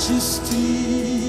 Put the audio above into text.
majesty.